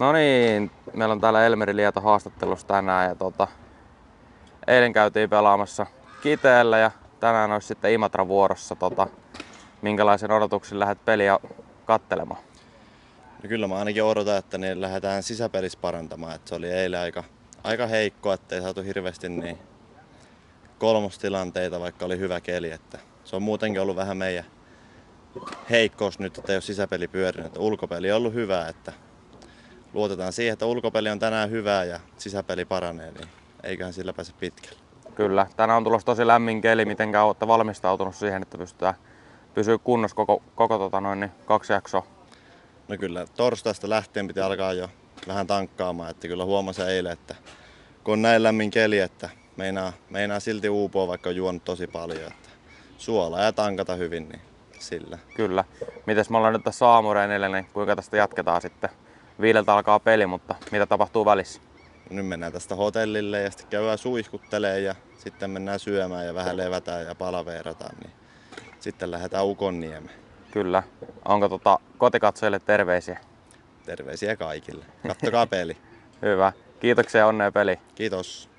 No niin, meillä on täällä Elmeri Lieto haastattelussa tänään ja tota, eilen käytiin pelaamassa Kiteellä ja tänään olisi sitten Imatra vuorossa. Tota, minkälaisen odotuksen lähdet peliä kattelemaan? No kyllä mä ainakin odotan, että niin lähdetään sisäpelissä parantamaan. Et se oli eilen aika, aika heikko, ettei saatu hirveästi niin kolmostilanteita, vaikka oli hyvä keli. Että se on muutenkin ollut vähän meidän heikkous nyt, että ei ole sisäpeli pyörinyt. Ulkopeli on ollut hyvä, että luotetaan siihen, että ulkopeli on tänään hyvää ja sisäpeli paranee, niin eiköhän sillä pääse pitkälle. Kyllä, tänään on tulossa tosi lämmin keli. Miten olette valmistautunut siihen, että pystytään pysyä kunnossa koko, koko tota noin, niin kaksi jaksoa? No kyllä, torstaista lähtien piti alkaa jo vähän tankkaamaan, että kyllä huomasin eilen, että kun on näin lämmin keli, että meinaa, meinaa silti uupua, vaikka on juonut tosi paljon. Että suolaa ja tankata hyvin, niin sillä. Kyllä. Mites me ollaan nyt tässä aamureinille, niin kuinka tästä jatketaan sitten? Viideltä alkaa peli, mutta mitä tapahtuu välissä? Nyt mennään tästä hotellille ja sitten käydään suihkuttelee ja sitten mennään syömään ja vähän levätään ja palaveerataan. Niin sitten lähdetään Ukonniemeen. Kyllä. Onko tota kotikatsojille terveisiä? Terveisiä kaikille. Kattokaa peli. Hyvä. Kiitoksia ja onnea peli. Kiitos.